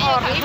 horror.